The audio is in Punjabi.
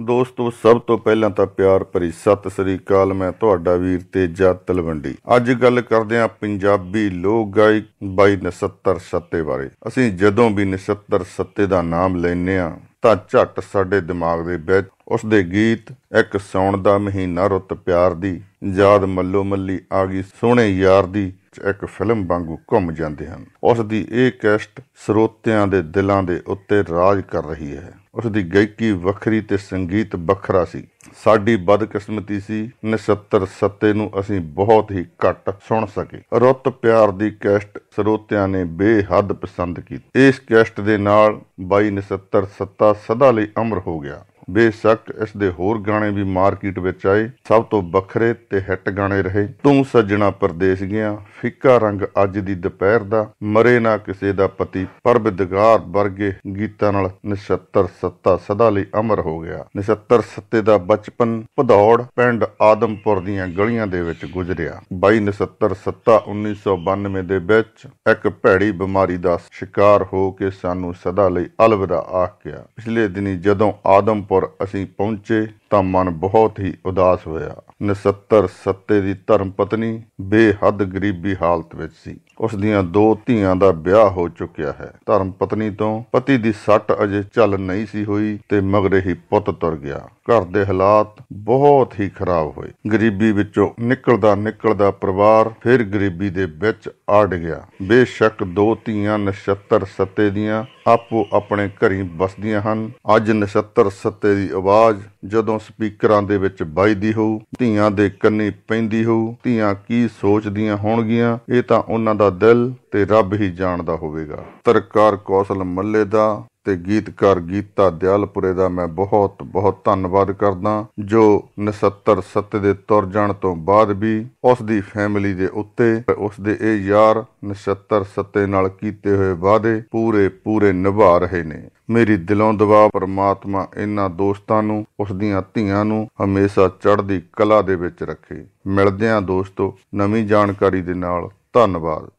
ਦੋਸਤੋ, ਸਭ ਤੋਂ ਪਹਿਲਾਂ ਤਾਂ ਪਿਆਰ ਭਰੀ ਸਤਿ ਸ੍ਰੀ ਅਕਾਲ। ਮੈਂ ਤੁਹਾਡਾ ਵੀਰ ਤੇਜਾ ਤਲਵੰਡੀ। ਅੱਜ ਗੱਲ ਕਰਦੇ ਹਾਂ ਪੰਜਾਬੀ ਲੋਕ ਗਾਇਕ ਬਾਈ ਨਸੱਤਰ ਸੱਤੇ ਬਾਰੇ। ਅਸੀਂ ਜਦੋਂ ਵੀ ਨਸੱਤਰ ਸੱਤੇ ਦਾ ਨਾਮ ਲੈਨੇ ਆ ਤਾਂ ਝੱਟ ਸਾਡੇ ਦਿਮਾਗ ਦੇ ਵਿੱਚ ਉਸ ਦੇ ਗੀਤ, ਇੱਕ ਸੌਣ ਦਾ ਮਹੀਨਾ ਰੁੱਤ ਪਿਆਰ ਦੀ, ਯਾਦ ਮੱਲੋ ਮੱਲੀ ਆ ਗਈ ਸੋਹਣੇ ਯਾਰ ਦੀ ਇੱਕ ਫਿਲਮ ਵਾਂਗੂ ਘੁੰਮ ਜਾਂਦੇ ਹਨ। ਉਸ ਦੀ ਇਹ ਕੈਸਟ ਸਰੋਤਿਆਂ ਦੇ ਦਿਲਾਂ ਦੇ ਉੱਤੇ ਰਾਜ ਕਰ ਰਹੀ ਹੈ। ਉਸ ਦੀ ਗਾਇਕੀ ਵੱਖਰੀ ਤੇ ਸੰਗੀਤ ਵੱਖਰਾ ਸੀ। ਸਾਡੀ ਬਦਕਿਸਮਤੀ ਸੀ, ਨਛੱਤਰ ਸੱਤੇ ਨੂੰ ਅਸੀਂ ਬਹੁਤ ਹੀ ਘੱਟ ਸੁਣ ਸਕੇ। ਰੁੱਤ ਪਿਆਰ ਦੀ ਕੈਸਟ ਸਰੋਤਿਆਂ ਨੇ ਬੇਹੱਦ ਪਸੰਦ ਕੀਤੀ। ਇਸ ਕੈਸਟ ਦੇ ਨਾਲ ਬਾਈ ਨਛੱਤਰ ਸੱਤਾ ਸਦਾ ਲਈ ਅਮਰ ਹੋ ਗਿਆ। ਬੇਸ਼ੱਕ ਇਸ ਦੇ ਹੋਰ ਗਾਣੇ ਵੀ ਮਾਰਕੀਟ ਵਿੱਚ ਆਏ। ਸਭ ਤੋਂ ਵੱਖਰੇ ਤੇ ਹਿੱਟ ਗਾਣੇ ਰਹੇ। ਤੂੰ ਸੱਜਣਾ ਪਰਦੇਸ ਗਿਆ, ਫਿੱਕਾ ਰੰਗ ਅੱਜ ਦੀ ਦੁਪਹਿਰ ਦਾ। ਮਰੇ ਨਾ ਕਿਸੇ ਦਾ ਪਤੀ, ਪਰਬਦਗਾਰ ਵਰਗੇ ਗੀਤਾਂ ਨਾਲ ਨਛੱਤਰ ਸੱਤਾ ਸਦਾ ਲਈ ਅਮਰ ਹੋ ਗਿਆ। ਨਛੱਤਰ ਸੱਤੇ ਦਾ ਬਚਪਨ ਭਦੌੜ ਪਿੰਡ ਆਦਮਪੁਰ ਦੀਆਂ ਗਲੀਆਂ ਦੇ ਵਿੱਚ ਗੁਜ਼ਰਿਆ। ਬਾਈ ਨਛੱਤਰ ਸੱਤਾ 1992 ਦੇ ਵਿੱਚ ਇੱਕ ਭੈੜੀ ਬਿਮਾਰੀ ਦਾ ਸ਼ਿਕਾਰ ਹੋ ਕੇ ਸਾਨੂੰ ਸਦਾ ਲਈ ਅਲਵਿਦਾ ਆਖ ਗਿਆ। ਪਿਛਲੇ ਦਿਨੀ ਜਦੋਂ ਆਦਮਪੁਰ ਅਸੀਂ ਪਹੁੰਚੇ ਤਾਂ ਮਨ ਬਹੁਤ ਹੀ ਉਦਾਸ ਹੋਇਆ। ਨਛੱਤਰ ਸੱਤੇ ਦੀ ਧਰਮ ਪਤਨੀ ਬੇਹੱਦ ਗਰੀਬੀ ਹਾਲਤ ਵਿੱਚ ਸੀ। ਉਸ ਦੀਆਂ ਦੋ ਧੀਆਂ ਦਾ ਵਿਆਹ ਹੋ ਚੁੱਕਿਆ ਹੈ। ਧਰਮ ਪਤਨੀ ਤੋਂ ਪਤੀ ਦੀ ਸੱਟ ਅਜੇ ਚੱਲ ਨਹੀਂ ਸੀ ਹੋਈ ਤੇ ਮਗਰੇ ਹੀ ਪੁੱਤ ਤੁਰ ਗਿਆ। ਘਰ ਦੇ ਹਾਲਾਤ ਬਹੁਤ ਹੀ ਖਰਾਬ ਹੋਏ। ਗਰੀਬੀ ਵਿੱਚੋਂ ਨਿਕਲਦਾ ਨਿਕਲਦਾ ਪਰਿਵਾਰ ਫਿਰ ਗਰੀਬੀ ਦੇ ਵਿੱਚ ਆੜ ਗਿਆ। ਬੇਸ਼ੱਕ ਦੋ ਧੀਆਂ ਨਛੱਤਰ ਸੱਤੇ ਦੀਆਂ ਆਪੋ ਆਪਣੇ ਘਰੀ ਬਸਦੀਆਂ ਹਨ। ਅੱਜ ਨਛੱਤਰ ਸੱਤੇ ਦੀ ਆਵਾਜ਼ ਜਦੋਂ ਸਪੀਕਰਾਂ ਦੇ ਵਿੱਚ ਵੱਜਦੀ ਹੋਊ, ਧੀਆਂ ਦੇ ਕੰਨੀ ਪੈਂਦੀ ਹੋਊ, ਧੀਆਂ ਕੀ ਸੋਚਦੀਆਂ ਹੋਣਗੀਆਂ, ਇਹ ਤਾਂ ਉਹਨਾਂ ਦਾ ਦਿਲ ਤੇ ਰੱਬ ਹੀ ਜਾਣਦਾ ਹੋਵੇਗਾ। ਤਰਕਾਰ ਕੌਸ਼ਲ ਮੱਲੇ ਦਾ ਤੇ ਗੀਤਕਾਰ ਗੀਤਾ ਦਿਆਲਪੁਰੇ ਦਾ ਮੈਂ ਬਹੁਤ ਬਹੁਤ ਧੰਨਵਾਦ ਕਰਦਾ, ਜੋ ਨਛੱਤਰ ਸੱਤੇ ਦੇ ਤੁਰ ਜਾਣ ਤੋਂ ਬਾਅਦ ਵੀ ਉਸ ਦੀ ਫੈਮਿਲੀ ਦੇ ਉੱਤੇ ਉਸ ਦੇ ਇਹ ਯਾਰ ਨਛੱਤਰ ਸੱਤੇ ਨਾਲ ਕੀਤੇ ਹੋਏ ਵਾਅਦੇ ਪੂਰੇ ਪੂਰੇ ਨਿਭਾ ਰਹੇ ਨੇ। ਮੇਰੀ ਦਿਲੋਂ ਦੁਆ ਪਰਮਾਤਮਾ ਇਹਨਾਂ ਦੋਸਤਾਂ ਨੂੰ ਉਸ ਦੀਆਂ ਧੀਆਂ ਨੂੰ ਹਮੇਸ਼ਾ ਚੜ੍ਹਦੀ ਕਲਾ ਦੇ ਵਿੱਚ ਰੱਖੇ। ਮਿਲਦੇ ਹਾਂ ਦੋਸਤੋ, ਨਵੀਂ ਜਾਣਕਾਰੀ ਦੇ ਨਾਲ। ਧੰਨਵਾਦ।